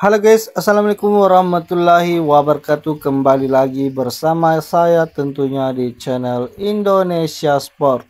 Halo guys, Assalamualaikum warahmatullahi wabarakatuh. Kembali lagi bersama saya tentunya di channel Indonesia Sport.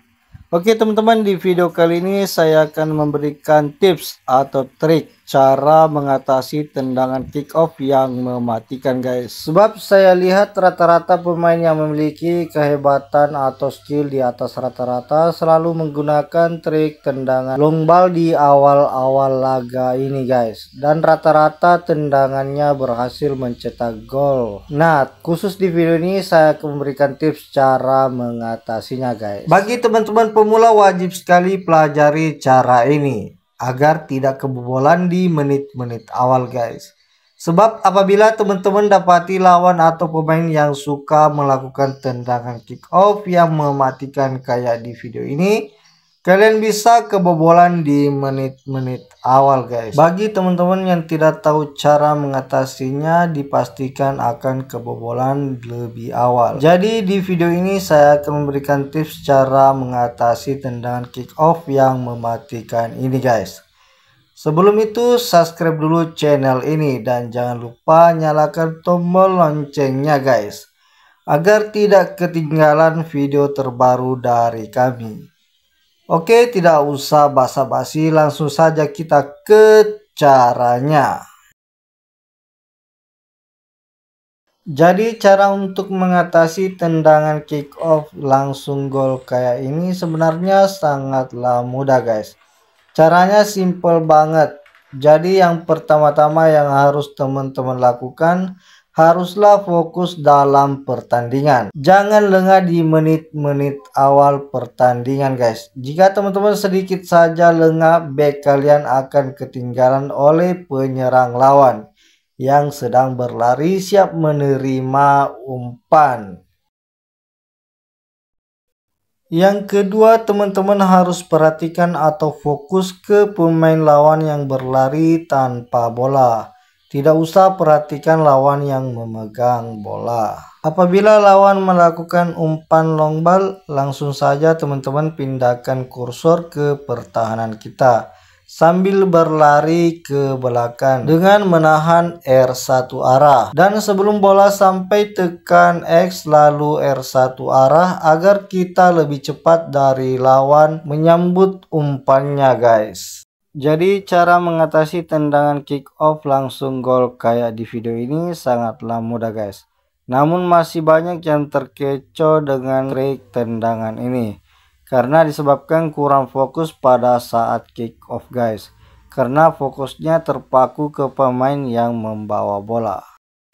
Oke teman-teman di video kali ini saya akan memberikan tips atau trik cara mengatasi tendangan kick off yang mematikan guys. Sebab saya lihat rata-rata pemain yang memiliki kehebatan atau skill di atas rata-rata selalu menggunakan trik tendangan long ball di awal-awal laga ini guys. Dan rata-rata tendangannya berhasil mencetak gol. Nah khusus di video ini saya akan memberikan tips cara mengatasinya guys. Bagi teman-teman pemula wajib sekali pelajari cara ini agar tidak kebobolan di menit-menit awal guys. Sebab apabila teman-teman dapati lawan atau pemain yang suka melakukan tendangan kick off yang mematikan kayak di video ini, Kalian bisa kebobolan di menit-menit awal guys. Bagi teman-teman yang tidak tahu cara mengatasinya dipastikan akan kebobolan lebih awal. Jadi di video ini saya akan memberikan tips cara mengatasi tendangan kick off yang mematikan ini guys. Sebelum itu subscribe dulu channel ini dan jangan lupa nyalakan tombol loncengnya guys. Agar tidak ketinggalan video terbaru dari kami. Oke, tidak usah basa-basi, langsung saja kita ke caranya. Jadi cara untuk mengatasi tendangan kick off langsung gol kayak ini sebenarnya sangatlah mudah guys. Caranya simple banget. Jadi yang pertama-tama yang harus teman-teman lakukan haruslah fokus dalam pertandingan. Jangan lengah di menit-menit awal pertandingan guys. Jika teman-teman sedikit saja lengah, back kalian akan ketinggalan oleh penyerang lawan yang sedang berlari siap menerima umpan. Yang kedua, teman-teman harus perhatikan atau fokus ke pemain lawan yang berlari tanpa bola. Tidak usah perhatikan lawan yang memegang bola. Apabila lawan melakukan umpan long ball, langsung saja teman-teman pindahkan kursor ke pertahanan kita sambil berlari ke belakang dengan menahan R1 arah. Dan sebelum bola sampai tekan X lalu R1 arah agar kita lebih cepat dari lawan menyambut umpannya guys. Jadi cara mengatasi tendangan kick off langsung gol kayak di video ini sangatlah mudah guys. Namun masih banyak yang terkecoh dengan trik tendangan ini. Karena disebabkan kurang fokus pada saat kick off guys. Karena fokusnya terpaku ke pemain yang membawa bola.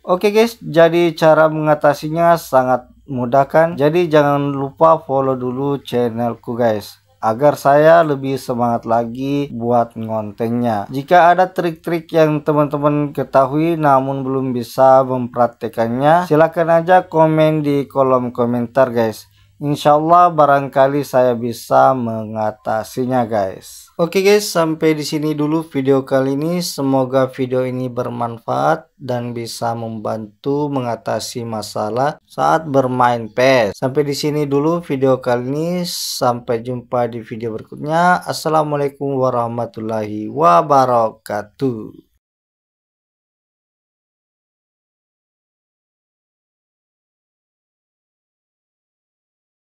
Oke guys, jadi cara mengatasinya sangat mudah kan? Jadi jangan lupa follow dulu channelku guys agar saya lebih semangat lagi buat ngontennya. Jika ada trik-trik yang teman-teman ketahui namun belum bisa mempraktekannya, silahkan aja komen di kolom komentar guys. Insya Allah barangkali saya bisa mengatasinya guys. Oke guys, sampai di sini dulu video kali ini. Semoga video ini bermanfaat dan bisa membantu mengatasi masalah saat bermain PES. Sampai di sini dulu video kali ini. Sampai jumpa di video berikutnya. Assalamualaikum warahmatullahi wabarakatuh.